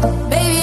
Baby,